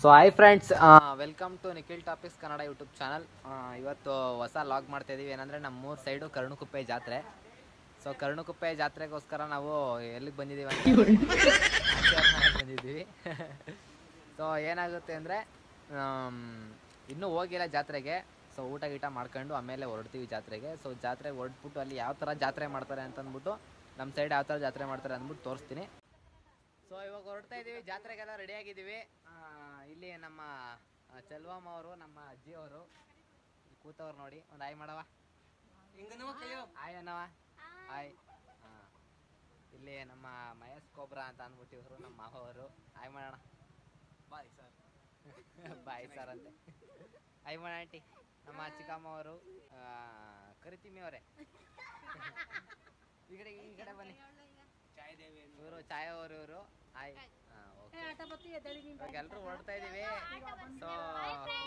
So hi friends welcome to Nikhil topics Kannada YouTube channel ಇವತ್ತು ಹೊಸ log ಮಾಡ್ತಾ ಇದ್ದೀವಿ ಏನಂದರೆ ನಮ್ಮ ಮೂರು ಸೈಡು ಕರ್ಣಕುಪ್ಪೆ ಜಾತ್ರೆ. ಸೊ ಕರ್ಣಕುಪ್ಪೆ ಜಾತ್ರೆಗೋಸ್ಕರ ನಾವು ಎಲ್ಲಿಗೆ ಬಂದಿದ್ದೀವಿ ಅಂತ ಬಂದಿದ್ದೀವಿ. ಸೊ ಏನಾಗುತ್ತೆ ಅಂದರೆ ಇನ್ನೂ ಹೋಗಿಲ್ಲ ಜಾತ್ರೆಗೆ. ಸೊ ಊಟ ಗೀಟ ಮಾಡ್ಕೊಂಡು ಆಮೇಲೆ ಹೊರಡ್ತೀವಿ ಜಾತ್ರೆಗೆ. ಸೊ ಜಾತ್ರೆಗೆ ಹೊರಡ್ಬಿಟ್ಟು ಅಲ್ಲಿ ಯಾವ ಥರ ಜಾತ್ರೆ ಮಾಡ್ತಾರೆ ಅಂತ ಅಂದ್ಬಿಟ್ಟು ನಮ್ಮ ಸೈಡ್ ಯಾವ ಥರ ಜಾತ್ರೆ ಮಾಡ್ತಾರೆ ಅಂದ್ಬಿಟ್ಟು ತೋರಿಸ್ತೀನಿ. ಸೊ ಇವಾಗ ಹೊರಡ್ತಾ ಇದ್ದೀವಿ ಜಾತ್ರೆಗೆಲ್ಲ ರೆಡಿಯಾಗಿದ್ದೀವಿ ಇಲ್ಲಿ ನಮ್ಮ ಆ, ಚೆಲ್ವಮ್ಮ ಅವರು ನಮ್ಮ ಅಜ್ಜಿ ಅವರು. ಕೂತವ್ರು ನೋಡಿ ಒಂದು ಆಯ್ ಮಾಡವ ಆಯ್ ಅನ್ನವ ಆಯ್ ಹಾ. ಇಲ್ಲಿ ನಮ್ಮ ಮಹೇಶ್ ಕೋಬ್ರಾ ಅಂತ ಅಂದ್ಬಿಟ್ಟು ನಮ್ಮ ಮಾವವರು ಆಯ್ ಮಾಡೋಣ. Bye sir. ಬಾಯ್ ಸರ್ ಅಂತೆ. ಆಯ್ ಮಾಡ ಆಂಟಿ. ನಮ್ಮ ಚಿಕ್ಕಮ್ಮ ಅವರು ಕರಿತಿಮಿ ಅವರೇ. ಈ ಕಡೆ ಈ ಕಡೆ ಬನ್ನಿ. ಇವರು ಚಾಯ್ ಅವರು ಇವರು. ಆಯ್ ಇವಾಗ ಎಲ್ಲರೂ ಹೊರಡ್ತಾ ಇದೀವಿ. ಸೊ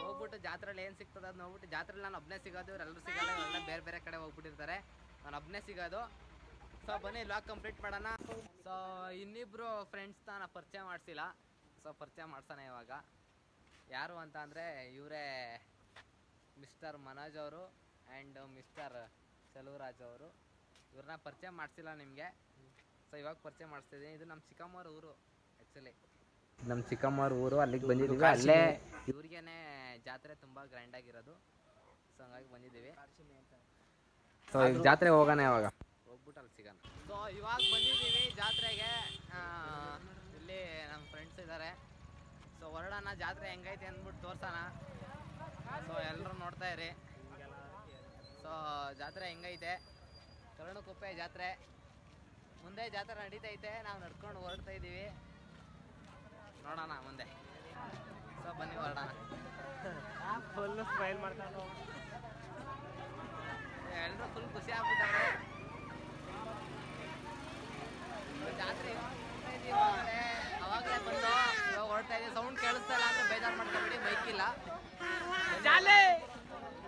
ಹೋಗ್ಬಿಟ್ಟು ಜಾತ್ರೆಲಿ ಏನ್ ಸಿಗ್ತದ ಅದ್ ನೋಡ್ಬಿಟ್ಟು ಜಾತ್ರೆಲಿ ನಾನು ಒಬ್ಬನೇ ಸಿಗೋದು ಎಲ್ಲರೂ ಸಿಗಲ್ಲ ಬೇರೆ ಬೇರೆ ಕಡೆ ಹೋಗ್ಬಿಟ್ಟಿರ್ತಾರೆ. ನಾನು ಒಬ್ಬನೇ ಸಿಗೋದು. ಸೊ ಬನ್ನಿ ಲಾಕ್ ಕಂಪ್ಲೀಟ್ ಮಾಡೋಣ. ಸೊ ಇನ್ನಿಬ್ರು ಫ್ರೆಂಡ್ಸ್ ನಾನು ಪರಿಚಯ ಮಾಡಿಸಿಲ್ಲ. ಸೊ ಪರಿಚಯ ಮಾಡ್ಸೋಣ ಇವಾಗ. ಯಾರು ಅಂತ ಅಂದರೆ ಇವರೇ ಮಿಸ್ಟರ್ ಮನೋಜ್ ಅವರು ಆ್ಯಂಡ್ ಮಿಸ್ಟರ್ ಚಲುವರಾಜ್ ಅವರು. ಇವ್ರನ್ನ ಪರಿಚಯ ಮಾಡಿಸಿಲ್ಲ ನಿಮಗೆ. ಸೊ ಇವಾಗ ಪರಿಚಯ ಮಾಡಿಸ್ತಿದ್ದೀನಿ ಇದು ನಮ್ಮ ಚಿಕ್ಕಮ್ಮವ್ರ ಊರು ಆ್ಯಕ್ಚುಲಿ ನಮ್ಮ ಚಿಕ್ಕಮ್ಮವ್ರ ಊರು ಅಲ್ಲಿಗೆ ಬಂದಿದ್ದೀವಿ ಅಲ್ಲೇ ಇವ್ರಿಗೇನೆ ಜಾತ್ರೆ ತುಂಬಾ ಗ್ರ್ಯಾಂಡ್ ಆಗಿರೋದು. ಸೊ ಹಂಗಾಗಿ ಬಂದಿದ್ದೀವಿ ಸೊ ಈಗ ಜಾತ್ರೆ ಹೋಗೋಣ ಯಾವಾಗ? ಹೋಗ್ಬಿಟ್ಟು ಅಲ್ಲಿ ಸಿಗೋಣ. ಸೊ ಇವಾಗ ಬಂದಿದ್ದೀವಿ ಜಾತ್ರೆಗೆ. ಇಲ್ಲಿ ನಮ್ಮ ಫ್ರೆಂಡ್ಸ್ ಇದ್ದಾರೆ ಸೊ ಹೊರಡೋಣ ಜಾತ್ರೆ ಹೆಂಗೈತೆ ಅಂದ್ಬಿಟ್ಟು ತೋರ್ಸೋಣ. ಸೊ ಎಲ್ಲರೂ ನೋಡ್ತಾ ಇರಿ. ಸೊ ಜಾತ್ರೆ ಹೆಂಗೈತೆ? ಕರುಣಕುಪ್ಪೆ ಜಾತ್ರೆ. ಮುಂದೆ ಜಾತ್ರೆ ನಡೀತೈತೆ. ನಾವು ನಡ್ಕೊಂಡು ಹೊರಡ್ತಾ ಇದ್ದೀವಿ ನೋಡೋಣ ಮುಂದೆ. ಸೊ ಬನ್ನಿ ಹೊರಡೋಣ. ಫುಲ್ ಸ್ಮೈಲ್ ಮಾಡ್ಕೊಂಡು ಎಲ್ಲರೂ ಫುಲ್ ಖುಷಿ ಆಗ್ಬಿಟ್ಟಾರೆ ಜಾತ್ರೆ ಅವಾಗಲೇ ಬಂದು ಇವಾಗ ಹೊರಡ್ತಾ ಇದೆ ಸೌಂಡ್ ಕೇಳಿಸ್ತಾ ಇಲ್ಲ ಅಂತ ಬೇಜಾರು ಮಾಡ್ಕೊಬೇಡಿ ಮೈಕ್ ಇಲ್ಲ. ಜಾಲೆ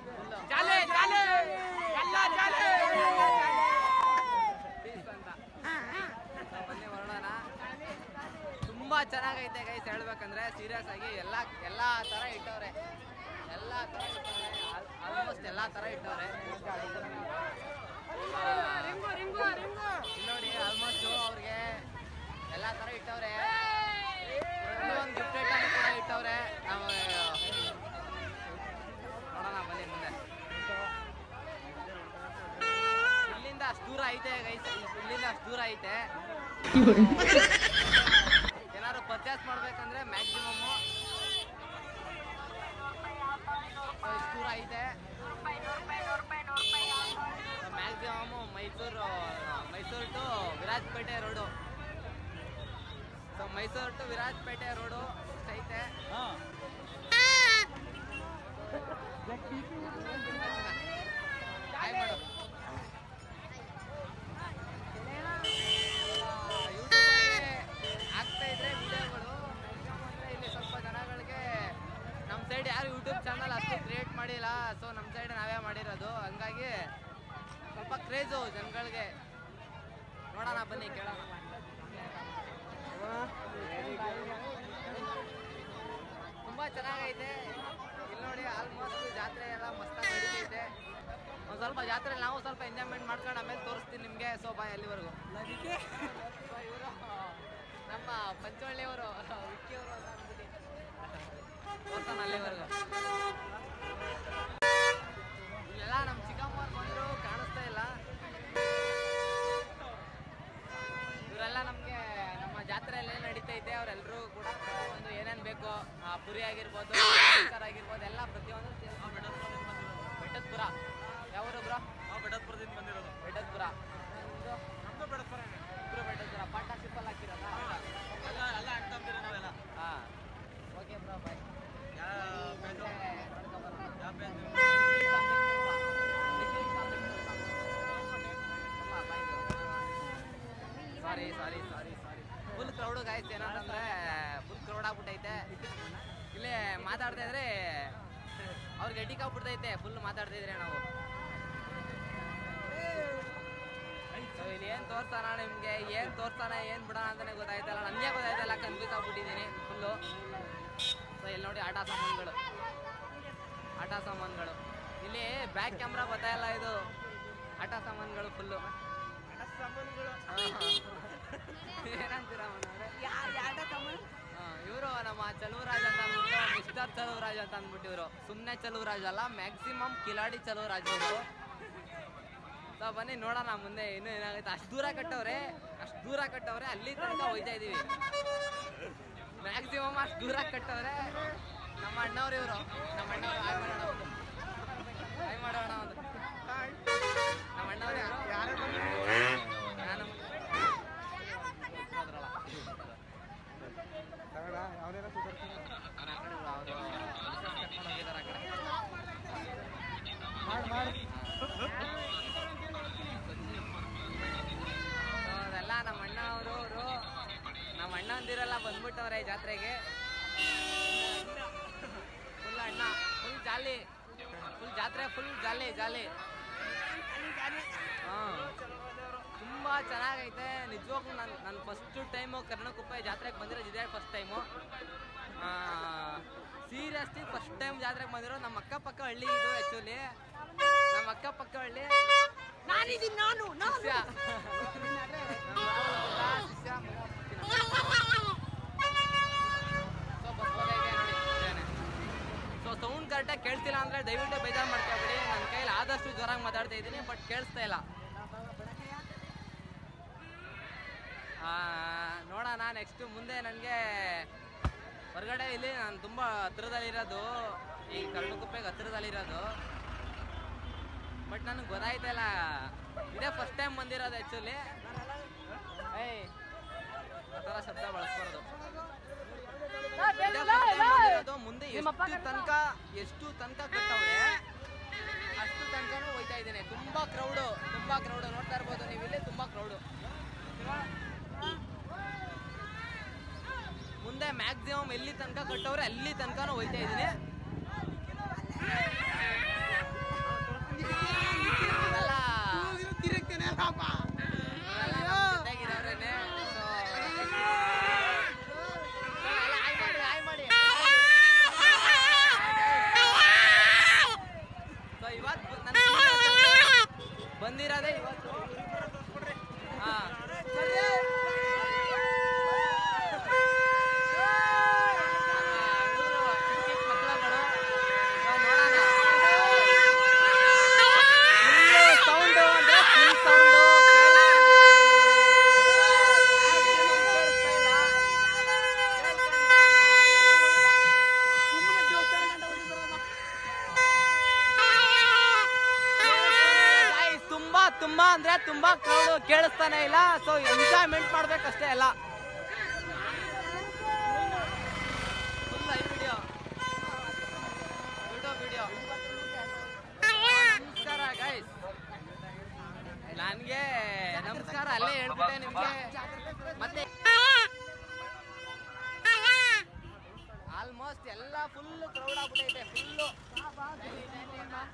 Full ಜಾಲೆ ಜಾಲೆ ಎಲ್ಲ ಜಾಲೆ peace ಅಂತ So ಬನ್ನಿ ಹೊರಡೋಣ ತುಂಬಾ ಚೆನ್ನಾಗೈತೆ ಗೈಸ್ ಹೇಳ್ಬೇಕಂದ್ರೆ ಸೀರಿಯಸ್ ಆಗಿ ಎಲ್ಲ ಎಲ್ಲ ತರ ಇಟ್ಟವ್ರೆ. ಎಲ್ಲ ತರ ಇಟ್ಟವ್ರೆ. ಆಲ್ಮೋಸ್ಟ್ ಎಲ್ಲಾ ತರ ಇಟ್ಟವ್ರೆ. ಇಲ್ಲಿ ನೋಡಿ ಆಲ್ಮೋಸ್ಟ್ ಅವ್ರಿಗೆ ಎಲ್ಲ ತರ ಇಟ್ಟವ್ರೆ. ಒಂದು ಗಿಫ್ಟ್ ಐಟಮ್ ಕೂಡ ಇಟ್ಟವ್ರೆ. ನಾವು ನೋಡೋಣ ಬನ್ನಿ ಮುಂದೆ. ಇಲ್ಲಿಂದ ಅಷ್ಟು ದೂರ ಐತೆ ಗೈಸ್ ಇಲ್ಲಿಂದ ಅಷ್ಟು ದೂರ ಐತೆ. ಪರ್ಚೇಸ್ ಮಾಡ್ಬೇಕಂದ್ರೆ ಮ್ಯಾಕ್ಸಿಮಮ್ ಎಷ್ಟು ದೂರ ಐತೆ maximum Mysuru Mysuru to Virajpet road. So Mysuru to Virajpet road ಐತೆ ಹಾಯ್ ಮಾಡು ಯೂಟ್ಯೂಬಲ್ಲಿ ಆಗ್ತಾ ಇದ್ರೆ ವಿಡಿಯೋಗಳು ಅಂದ್ರೆ ಇಲ್ಲಿ ಸ್ವಲ್ಪ ಜನಗಳಿಗೆ ನಮ್ಮ ಸೈಡ್ ಯಾರು ಯೂಟ್ಯೂಬ್ ಚಾನಲ್ ಅಷ್ಟು ಕ್ರಿಯೇಟ್ ಮಾಡಿಲ್ಲ ಸೊ ನಮ್ಮ ಸೈಡ್ ನಾವೇ ಮಾಡಿರೋದು ಹಂಗಾಗಿ ಸ್ವಲ್ಪ ಕ್ರೇಜು ಜನಗಳಿಗೆ. ನೋಡೋಣ ಬನ್ನಿ ಕೇಳೋಣ. ತುಂಬಾ ಚೆನ್ನಾಗೈತೆ. ಇಲ್ಲಿ ನೋಡಿ ಆಲ್ಮೋಸ್ಟ್ ಜಾತ್ರೆ ಎಲ್ಲ ಮಸ್ತಾಗಿ ನಡೀತೈತೆ. ಒಂದು ಸ್ವಲ್ಪ ಜಾತ್ರೆ ನಾವು ಸ್ವಲ್ಪ ಎಂಜಾಯ್ಮೆಂಟ್ ಮಾಡ್ಕೊಂಡು ಆಮೇಲೆ ತೋರಿಸ್ತೀನಿ ನಿಮಗೆ. ಸೊ ಬಾಯ್ ಅಲ್ಲಿವರೆಗೂ. ಇವರು ನಮ್ಮ ಪಂಚವಳ್ಳಿಯವರು ವಿಕ್ಕಿಯವರು ಅಂತ ಅಂದ್ಬಿಟ್ಟು ಅಲ್ಲಿವರೆಗೂ. ಇಲ್ಲೆಲ್ಲ ನಮ್ಮ ಒಂದು ಏನೇನು ಬೇಕೋ ಪುರಿ ಆಗಿರ್ಬೋದು ಆಗಿರ್ಬೋದು ಎಲ್ಲ ಪ್ರತಿಯೊಂದು ಬೆಟ್ಟದಪುರ? ಯಾವರು ಬ್ರೋ? ನಾವು ಬೆಟ್ಟದಪುರದಿಂದ ಬಂದಿರೋದು. ಬೆಟ್ಟದಪುರ. ನಮ್ದು ಬೆಡತ್ಪುರನೇ ಇಬ್ರು ಬೆಟ್ಟದಪುರ. ಪಾರ್ಟ್ನರ್ಶಿಪ್ ಅಲ್ಲಿ ಹಾಕಿರೋದಾ? ಎಲ್ಲ ಎಲ್ಲ ತಮ್ಮದಿರ ನಾವೆಲ್ಲ. ಹಾಂ. ಓಕೆ ಬ್ರೋ ಬಾಯ್ ಯಾವ sorry sorry. Sorry sorry full crowd guys ಏನಂತಂದ್ರೆ ಆಗ್ಬಿಟ್ಟೈತೆ ಇಲ್ಲೇ ಮಾತಾಡ್ತಾ ಇದ್ರೆ ಅವ್ರಿಗೆ ಎಡಿಕ್ ಆಗ್ಬಿಡ್ತೈತೆ ಫುಲ್ ಮಾತಾಡ್ತಾ ಇದ್ರೆ ನಾವು. ಸೊ ಇಲ್ಲಿ ಏನು ತೋರ್ಸಾನ ನಿಮಗೆ? ಏನು ತೋರ್ಸಾನ ಏನು ಬಿಡೋಣ ಅಂತಾನೆ ಗೊತ್ತಾಯ್ತಲ್ಲ. ನನಗೆ ಗೊತ್ತಾಯ್ತಲ್ಲ ಕನ್ಫ್ಯೂಸ್ ಆಗ್ಬಿಟ್ಟಿದ್ದೀನಿ ಫುಲ್ಲು ಸೊ ಆಟ ಸಾಮಾನುಗಳು. ಆಟ ಸಾಮಾನುಗಳು. ಇಲ್ಲಿ ಬ್ಯಾಕ್ ಕ್ಯಾಮ್ರಾ ಗೊತ್ತಾಯಿಲ್ಲ ಇದು? ಆಟ ಸಾಮಾನುಗಳು ಫುಲ್ಲು ಏನಂತೀರಾ ಇವರು ನಮ್ಮ ಚಲುವರಾಜ್ ಅಂತ ಅಂದ್ಬಿಟ್ಟು ಮಿಸ್ಟರ್ ಚಲುವರಾಜ್ ಅಂತ ಅಂದ್ಬಿಟ್ಟು ಇವರು. ಸುಮ್ಮನೆ ಚಲುವರಾಜ್ ಅಲ್ಲ ಮ್ಯಾಕ್ಸಿಮಮ್ ಕಿಲಾಡಿ ಚಲುವರಾಜ್ ಇವರು. ಸೊ, ಬನ್ನಿ, ನೋಡೋಣ ಮುಂದೆ ಇನ್ನೂ ಏನಾಗುತ್ತೆ. ಅಷ್ಟು ದೂರ ಕಟ್ಟವ್ರೆ, ಅಷ್ಟು ದೂರ ಕಟ್ಟವ್ರೆ, ಅಲ್ಲಿ ತನಕ ಹೋಯ್ತಾ ಇದೀವಿ. ಮ್ಯಾಕ್ಸಿಮಮ್ ಅಷ್ಟು ದೂರ ಕಟ್ಟವ್ರೆ, ನಮ್ಮ ಅಣ್ಣವ್ರು ಇವರು. ನಮ್ಮ ಅಣ್ಣವ್ರು ಹಾಯ್ ಮಾಡೋಣ ಹಾಯ್ ಮಾಡೋಣ ಒಂದು. ನಮ್ಮ ಅಣ್ಣವ್ರು ಯಾರು ನಾನು ಹೋದ್ರಲ್ಲ. ಯಾವ್ದಾರ ಸುಧಾರಿಸ್ತಾರೆ ಅವ್ರು ಆ ಕಡೆ ಅವ್ರು business ಕಟ್ಕೊಂಡು ಹೋಗಿದಾರೆ ಆ ಕಡೆ ಮಾಡಿ ಮಾಡಿ So, ಅದೆಲ್ಲ ನಮ್ಮ ಅಣ್ಣ ಅವರು ಅವರು ನಮ್ಮ ಅಣ್ಣ ಈ ಜಾತ್ರೆಗೆ. ಫುಲ್ ಅಣ್ಣ ಫುಲ್ ಜಾಲಿ ಫುಲ್ ಜಾತ್ರೆ ಫುಲ್ ಜಾಲಿ ಜಾಲಿ ತುಂಬಾ ತುಂಬ ಚೆನ್ನಾಗೈತೆ. ನಿಜವಾಗ್ಲೂ ನಾನು ನಾನು ಫಸ್ಟು ಟೈಮು ಕರ್ಣಕುಪ್ಪೆ ಜಾತ್ರೆಗೆ ಬಂದಿರೋದು ಇದೇ first time seriously first time ಜಾತ್ರೆಗೆ ಬಂದಿರೋ ನಮ್ಮ ಅಕ್ಕಪಕ್ಕ ಹಳ್ಳಿ ಇದು ಆ್ಯಕ್ಚುಲಿ ನಮ್ಮ ಅಕ್ಕಪಕ್ಕ ಹಳ್ಳಿ ನಾನು ನಾನು ಶಿಷ್ಯ ನಮ್ಮ ರಾಹುಲ್ ಶಿಷ್ಯ ಸೊ ಬರ್ಬೋದಾಗಿದೆ ನೋಡಿ ಇದೇನೆ. ಸೊ ಸೌಂಡ್ ಕರೆಕ್ಟಾಗಿ ಕೇಳ್ತಿಲ್ಲ ಅಂದ್ರೆ ದಯವಿಟ್ಟು ಬೇಜಾರು ಮಾಡ್ಕೊಬೇಡಿ ನನ್ನ ಕೈಲಿ ಆದಷ್ಟು ಜೋರಾಗಿ ಮಾತಾಡ್ತಾ ಇದ್ದೀನಿ, ಬಟ್ ಕೇಳಿಸ್ತಾ ಇಲ್ಲ. ನೋಡೋಣ ನೆಕ್ಸ್ಟ್ ಮುಂದೆ ನನಗೆ ಹೊರಗಡೆ ಇಲ್ಲಿ ನಾನು ತುಂಬ ಹತ್ರದಲ್ಲಿರೋದು ಈ ಕರ್ಣಕುಪ್ಪೆಗೆ ಹತ್ರದಲ್ಲಿರೋದು ಬಟ್ ನನಗೆ ಗೊತ್ತಾಯ್ತಲ್ಲ ಇದೇ ಫಸ್ಟ್ ಟೈಮ್ ಬಂದಿರೋದು ಆ್ಯಕ್ಚುಲಿ ಏಯ್ ಆ ಥರ ಶಬ್ದ ಬಳಸ್ಬಾರ್ದು ಇದೇ first time ಬಂದಿರೋದು. ಮುಂದೆ ಎಷ್ಟು ತನಕ ಎಷ್ಟು ತನಕ ಕಟ್ಟವ್ರೆ? ಅಷ್ಟು ತನಕನೂ ಹೋಯ್ತಾ ಇದ್ದೀನಿ. ತುಂಬಾ ಕ್ರೌಡು ತುಂಬಾ ಕ್ರೌಡು ನೋಡ್ತಾ ಇರ್ಬೋದು ನೀವು ಇಲ್ಲಿ ತುಂಬಾ ಕ್ರೌಡು ಮುಂದೆ ಮ್ಯಾಕ್ಸಿಮಮ್ ಎಲ್ಲಿ ತನಕ ಕಟ್ಟವ್ರೆ ಅಲ್ಲಿ ತನಕನೂ ಹೋಯ್ತಾ ಇದ್ದೀನಿ ಇವೆಲ್ಲ ಇವೆಲ್ಲ ನಮ್ ಜೊತೆಗಿರೋರೇನೆ. So, ಎಲ್ಲ ಹಾಯ್ ಮಾಡಿ, ಹಾಯ್ ಮಾಡಿ. So, ಇವತ್ತು ನನ್ ಬಂದಿರೋದೇ ಇವತ್ತು ಹಾ ಸೌಂಡ್ ಅಂದ್ರೆ ಫುಲ್ ಸೌಂಡ್ ತುಂಬಾ ಅಂದ್ರೆ ತುಂಬಾ ಕ್ರೌಡ್ ಕೇಳಿಸ್ತಾನೆ ಇಲ್ಲ. ಸೊ ಎಂಜಾಯ್ಮೆಂಟ್ ಮಾಡ್ಬೇಕಷ್ಟೇ ಗೈಸ್ ನನಗೆ ನಮಸ್ಕಾರ, ಅಲ್ಲೇ ಹೇಳ್ಬಿಟ್ಟೆ ನಿಮಗೆ. ಮತ್ತೆ ಆಲ್ಮೋಸ್ಟ್ ಎಲ್ಲ ಫುಲ್ ಕ್ರೌಡ್ ಆಗ್ಬಿಟ್ಟೈತೆ ಫುಲ್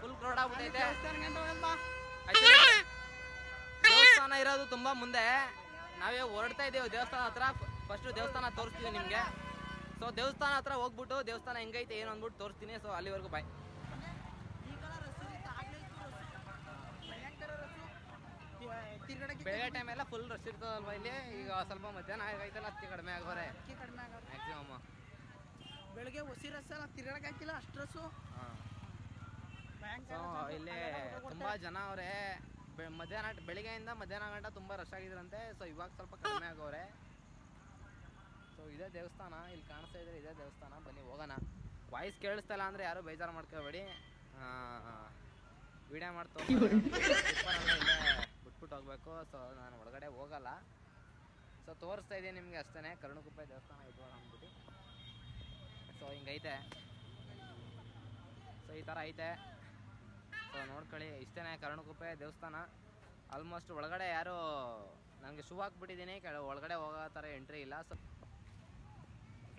ಫುಲ್ ಕ್ರೌಡ್ ಆಗ್ಬಿಟ್ಟೈತೆ. ದೇವಸ್ಥಾನ ಇರೋದು ತುಂಬಾ ಮುಂದೆ. ನಾವೇ ಹೊರಡ್ತಾ ಇದ್ದೀವಿ ದೇವಸ್ಥಾನ ಹತ್ರ. ಫಸ್ಟ್ ದೇವಸ್ಥಾನ ತೋರಿಸ್ತೀವಿ ನಿಮಗೆ. ಸೊ ದೇವಸ್ಥಾನ ಹತ್ರ ಹೋಗ್ಬಿಟ್ಟು ದೇವಸ್ಥಾನ ಹೆಂಗೈತೆ ಏನು ಅಂದ್ಬಿಟ್ಟು ತೋರಿಸ್ತೀನಿ. ಸೊ ಅಲ್ಲಿವರೆಗೂ ಬಾಯ್ ಬೆಳಗ್ಗೆ ಟೈಮ್ ಎಲ್ಲ ಫುಲ್ ರಶ್ ಇರ್ತದಲ್ವಾ ಇಲ್ಲಿ? ಈಗ ಸ್ವಲ್ಪ ಮಧ್ಯಾಹ್ನ ಆಗೈತಲ್ಲ ಅತಿ ಕಡಿಮೆ ಆಗೋರೆ. ಮ್ಯಾಕ್ಸಿಮಮ್ ಬೆಳಗ್ಗೆ ಹೊಸಿ ರಸ ತಿರ್ಗಡಕ್ ಹಾಕಿಲ್ಲ ಅಷ್ಟು ರಸ್ಸು ಇಲ್ಲಿ ತುಂಬಾ ಜನ ಅವರೇ ಮಧ್ಯಾಹ್ನ ಬೆಳಿಗ್ಗೆಯಿಂದ ಮಧ್ಯಾಹ್ನ ಗಂಟ ತುಂಬಾ ರಶ್ ಆಗಿದ್ರಂತೆ. ಸೊ ಇವಾಗ ಸ್ವಲ್ಪ ಕಡಿಮೆ ಆಗೋರೆ. ಸೊ ಇದೇ ದೇವಸ್ಥಾನ. ಇಲ್ಲಿ ಕಾಣಿಸ್ತಾ ಇದ್ರೆ ಇದೇ ದೇವಸ್ಥಾನ. ಬನ್ನಿ ಹೋಗೋಣ. ವಾಯ್ಸ್ ಕೇಳಿಸ್ತಾ ಇಲ್ಲ ಅಂದ್ರೆ ಯಾರು ಬೇಜಾರು ಮಾಡ್ಕೋಬೇಡಿ. ವಿಡಿಯೋ ಮಾಡ್ತಾ ಬಿಟ್ಬಿಟ್ಟು ಹೋಗ್ಬೇಕು. ಸೊ ನಾನು ಒಳಗಡೆ ಹೋಗಲ್ಲ. ಸೊ ತೋರಿಸ್ತಾ ಇದ್ದೀನಿ ನಿಮಗೆ ಅಷ್ಟೇ ಕರುಣಕುಪ್ಪೆ ದೇವಸ್ಥಾನ ಇದು ಅಂದ್ಬಿಟ್ಟು. ಸೊ ಹಿಂಗೈತೆ. ಸೊ ಈ ಥರ ಐತೆ. ಸೊ ನೋಡ್ಕೊಳ್ಳಿ. ಇಷ್ಟೇ ಕರ್ಣಕುಪ್ಪೆ ದೇವಸ್ಥಾನ. ಆಲ್ಮೋಸ್ಟ್ ಒಳಗಡೆ ಯಾರು ನನಗೆ ಶೂ ಹಾಕ್ಬಿಟ್ಟಿದ್ದೀನಿ. ಕೆಳ ಒಳಗಡೆ ಹೋಗೋ ಥರ ಎಂಟ್ರಿ ಇಲ್ಲ. ಸೊ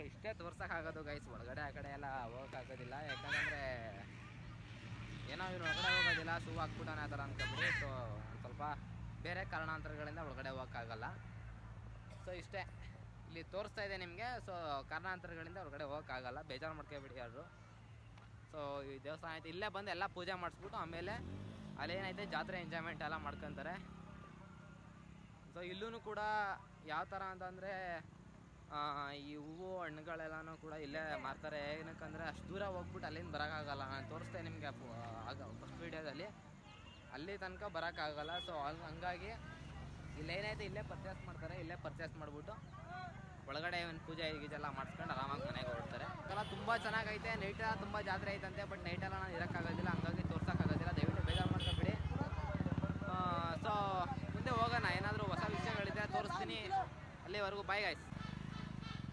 ಇಷ್ಟೇ ತೋರ್ಸೋಕ್ಕಾಗೋದು ಗೈಸ್ ಒಳಗಡೆ ಆ ಕಡೆ ಎಲ್ಲ ಹೋಗೋಕ್ಕಾಗೋದಿಲ್ಲ ಯಾಕಂದರೆ ಏನೋ ಇವ್ರು ಒಳಗಡೆ ಹೋಗೋದಿಲ್ಲ. ಶೂ ಹಾಕ್ಬಿಟ್ಟಾನೆ ಆ ಥರ ಅಂದ್ಕೊಂಬಿಡಿ ಸೊ ಸ್ವಲ್ಪ ಬೇರೆ ಕಾರಣಾಂತರಗಳಿಂದ ಒಳಗಡೆ ಹೋಗೋಕ್ಕಾಗಲ್ಲ ಸೊ ಇಷ್ಟೇ. ಇಲ್ಲಿ ತೋರಿಸ್ತಾ ಇದೆ ನಿಮಗೆ. ಸೊ ಕಾರಣಾಂತರಗಳಿಂದ ಒಳಗಡೆ ಹೋಗೋಕ್ಕಾಗಲ್ಲ ಬೇಜಾರು ಮಾಡ್ಕೊಬೇಡಿ ಯಾರು. ಸೊ ಈ ದೇವಸ್ಥಾನ ಐತೆ. ಇಲ್ಲೇ ಬಂದು ಎಲ್ಲ ಪೂಜೆ ಮಾಡಿಸ್ಬಿಟ್ಟು ಆಮೇಲೆ ಅಲ್ಲೇನೈತೆ, ಜಾತ್ರೆ ಎಂಜಾಯ್ಮೆಂಟ್ ಎಲ್ಲ ಮಾಡ್ಕೊತಾರೆ. ಸೊ ಇಲ್ಲೂ ಕೂಡ ಯಾವ ಥರ ಅಂತಂದರೆ ಈ ಹೂವು ಹಣ್ಣುಗಳೆಲ್ಲನೂ ಕೂಡ ಇಲ್ಲೇ ಮಾರ್ತಾರೆ. ಏನಕ್ಕಂದರೆ, ಅಷ್ಟು ದೂರ ಹೋಗ್ಬಿಟ್ಟು ಅಲ್ಲಿಂದ ಬರೋಕ್ಕಾಗಲ್ಲ. ನಾನು ತೋರಿಸ್ತೆ ನಿಮಗೆ ಆಗ ಫಸ್ಟ್ ವೀಡಿಯೋದಲ್ಲಿ ಅಲ್ಲಿ ತನಕ ಬರೋಕ್ಕಾಗಲ್ಲ. ಸೊ ಹಂಗಾಗಿ ಇಲ್ಲೇನೈತೆ, ಇಲ್ಲೇ ಪರ್ಚೇಸ್ ಮಾಡ್ತಾರೆ. ಇಲ್ಲೇ ಪರ್ಚೇಸ್ ಮಾಡಿಬಿಟ್ಟು ಒಳಗಡೆ ಒಂದು ಪೂಜೆ ಗೀಜೆಲ್ಲ ಮಾಡಿಸ್ಕೊಂಡು ಆರಾಮಾಗಿ ಮನೆಗೆ ಹೊರಡ್ತಾರೆ. ಎಲ್ಲ ತುಂಬ ಚೆನ್ನಾಗೈತೆ ನೈಟೆಲ್ಲ ತುಂಬ ಜಾತ್ರೆ ಐತಂತೆ ಬಟ್ ನೈಟೆಲ್ಲ ನಾನು ಇರೋಕ್ಕಾಗೋದಿಲ್ಲ ಹಂಗಾಗಿ ತೋರ್ಸೋಕ್ಕಾಗೋದಿಲ್ಲ ದಯವಿಟ್ಟು ಬೇಜಾರು ಮಾಡ್ಕೊಬೇಡಿ ಸೊ ಮುಂದೆ ಹೋಗೋಣ, ಏನಾದರೂ ಹೊಸ ವಿಷಯಗಳಿದೆ ತೋರಿಸ್ತೀನಿ. ಅಲ್ಲಿವರೆಗೂ ಬಾಯ್ ಗಾಯ್ಸ್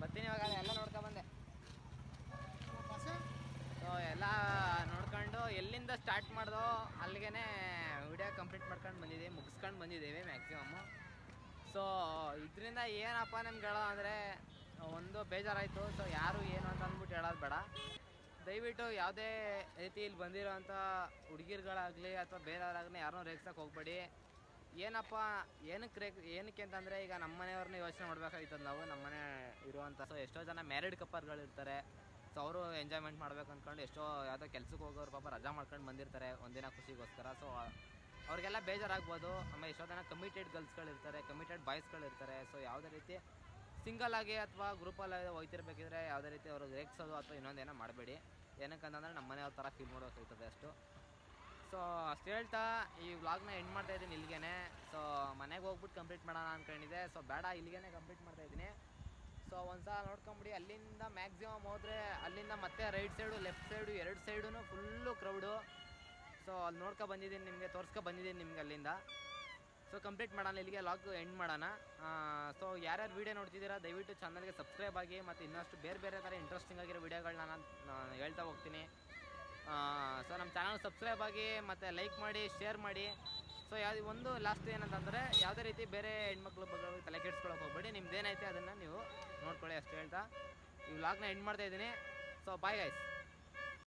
ಬರ್ತೀನಿ ಇವಾಗ, ಎಲ್ಲ ನೋಡ್ಕೊ ಬಂದೆ. ಸೊ ಎಲ್ಲ ನೋಡ್ಕೊಂಡು ಎಲ್ಲಿಂದ ಸ್ಟಾರ್ಟ್ ಮಾಡ್ದೋ ಅಲ್ಲಿಗೆ ವಿಡಿಯೋ ಕಂಪ್ಲೀಟ್ ಮಾಡ್ಕೊಂಡು ಬಂದಿದ್ದೀವಿ ಮುಗಿಸ್ಕೊಂಡು ಬಂದಿದ್ದೀವಿ ಮ್ಯಾಕ್ಸಿಮಮ್ಮು ಸೊ ಇದರಿಂದ ಏನಪ್ಪ ನಮ್ಗೆ ಹೇಳೋ ಅಂದರೆ, ಒಂದು ಬೇಜಾರಾಯಿತು. ಸೊ ಯಾರು ಏನು ಅಂತ ಅಂದ್ಬಿಟ್ಟು ಹೇಳೋದು ಬೇಡ. ದಯವಿಟ್ಟು ಯಾವುದೇ ರೀತಿ ಇಲ್ಲಿ ಬಂದಿರೋಂಥ ಹುಡುಗಿರುಗಳಾಗಲಿ ಅಥವಾ ಬೇರೆಯವರಾಗಲಿ ಯಾರನ್ನೂ ರೇಗ್ಸೋಕೆ ಹೋಗ್ಬೇಡಿ. ಏನಪ್ಪ, ಏನಕ್ಕೆ ರೇಗ್, ಏನಕ್ಕೆ ಅಂತಂದರೆ, ಈಗ ನಮ್ಮ ಮನೆಯವ್ರನ್ನ ಯೋಚನೆ ಮಾಡಬೇಕಾಗಿತ್ತು ನಾವು. ನಮ್ಮ ಮನೆ ಇರುವಂಥ ಸೊ ಎಷ್ಟೋ ಜನ ಮ್ಯಾರಿಡ್ ಕಪ್ಪರ್ಗಳು ಇರ್ತಾರೆ. ಸೊ ಅವರು ಎಂಜಾಯ್ಮೆಂಟ್ ಮಾಡ್ಬೇಕು ಅಂದ್ಕೊಂಡು ಎಷ್ಟೋ ಯಾವುದೋ ಕೆಲ್ಸಕ್ಕೆ ಹೋಗೋರು ಪಾಪ ರಜಾ ಮಾಡ್ಕೊಂಡು ಬಂದಿರ್ತಾರೆ ಒಂದಿನ ಖುಷಿಗೋಸ್ಕರ. ಸೊ ಅವ್ರಿಗೆಲ್ಲ ಬೇಜಾರಾಗ್ಬೋದು. ಆಮೇಲೆ ಎಷ್ಟೋ ಜನ ಕಮಿಟೆಡ್ ಗರ್ಲ್ಸ್ಗಳಿರ್ತಾರೆ ಕಮಿಟೆಡ್ ಬಾಯ್ಸ್ಗಳಿರ್ತಾರೆ ಸೊ ಯಾವುದೇ ರೀತಿ ಸಿಂಗಲ್ ಆಗಿ ಅಥವಾ ಗ್ರೂಪಲ್ಲಿ ಹೋಗ್ತಿರ್ಬೇಕಿದ್ರೆ ಯಾವುದೇ ರೀತಿ ಅವ್ರಿಗೆ ರೇಗ್ಸೋದು ಅಥವಾ ಇನ್ನೊಂದೇನೋ ಮಾಡಬೇಡಿ. ಏನಕ್ಕಂತಂದ್ರೆ ನಮ್ಮ ಮನೆಯವ್ರ ಥರ ಫೀಲ್ ಮಾಡೋಕ್ಕಾಗ್ತದೆ ಅಷ್ಟು. ಸೊ ಅಷ್ಟು ಹೇಳ್ತಾ ಈ ವ್ಲಾಗ್ನ ಎಂಡ್ ಮಾಡ್ತಾ ಇದ್ದೀನಿ ಇಲ್ಲಿಗೆ ಸೊ ಮನೆಗೆ ಹೋಗ್ಬಿಟ್ಟು ಕಂಪ್ಲೀಟ್ ಮಾಡೋಣ ಅಂದ್ಕೊಂಡಿದ್ದೆ ಸೊ ಬೇಡ ಇಲ್ಲಿಗೆ ಕಂಪ್ಲೀಟ್ ಮಾಡ್ತಾ ಇದ್ದೀನಿ. ಸೊ ಒಂದ್ಸಲ ನೋಡ್ಕೊಂಬಿಡಿ, ಅಲ್ಲಿಂದ ಮ್ಯಾಕ್ಸಿಮಮ್ ಹೋದರೆ ಅಲ್ಲಿಂದ ಮತ್ತೆ ರೈಟ್ ಸೈಡು ಲೆಫ್ಟ್ ಸೈಡು ಎರಡು ಸೈಡು ಫುಲ್ಲು ಕ್ರೌಡು ಸೊ ಅಲ್ಲಿ ನೋಡ್ಕೊ ಬಂದಿದ್ದೀನಿ ನಿಮಗೆ, ತೋರ್ಸ್ಕೊ ಬಂದಿದ್ದೀನಿ ನಿಮ್ಗೆ ಅಲ್ಲಿಂದ. ಸೊ ಕಂಪ್ಲೀಟ್ ಮಾಡೋಣ, ಇಲ್ಲಿಗೆ ಲಾಗ್ ಎಂಡ್ ಮಾಡೋಣ. ಸೊ ಯಾರ್ಯಾರು ವೀಡಿಯೋ ನೋಡ್ತಿದ್ದೀರಾ, ದಯವಿಟ್ಟು ಚಾನಲ್ಗೆ ಸಬ್ಸ್ಕ್ರೈಬ್ ಆಗಿ ಮತ್ತು ಇನ್ನಷ್ಟು ಬೇರೆ ಬೇರೆ ಥರ ಇಂಟ್ರೆಸ್ಟಿಂಗ್ ಆಗಿರೋ ವೀಡಿಯೋಗಳನ್ನ ನಾನು ಹೇಳ್ತಾ ಹೋಗ್ತೀನಿ. ಸೊ ನಮ್ಮ ಚಾನಲ್ ಸಬ್ಸ್ಕ್ರೈಬ್ ಆಗಿ ಮತ್ತು ಲೈಕ್ ಮಾಡಿ ಶೇರ್ ಮಾಡಿ. ಸೊ ಯಾವ್ದು, ಒಂದು ಲಾಸ್ಟ್ ಏನಂತಂದರೆ, ಯಾವುದೇ ರೀತಿ ಬೇರೆ ಹೆಣ್ಮಕ್ಳು ಬಗ್ಗೆ ತಲೆ ಕೆಡ್ಸ್ಕೊಳಕ್ಕೆ ಹೋಗ್ಬೇಡಿ. ನಿಮ್ದು ಏನೈತೆ ಅದನ್ನು ನೀವು ನೋಡ್ಕೊಳ್ಳಿ, ಅಷ್ಟು ಹೇಳ್ತಾ. ಈ ವ್ಲಾಗ್ನ ಎಂಡ್ ಮಾಡ್ತಾ ಇದ್ದೀನಿ. So bye guys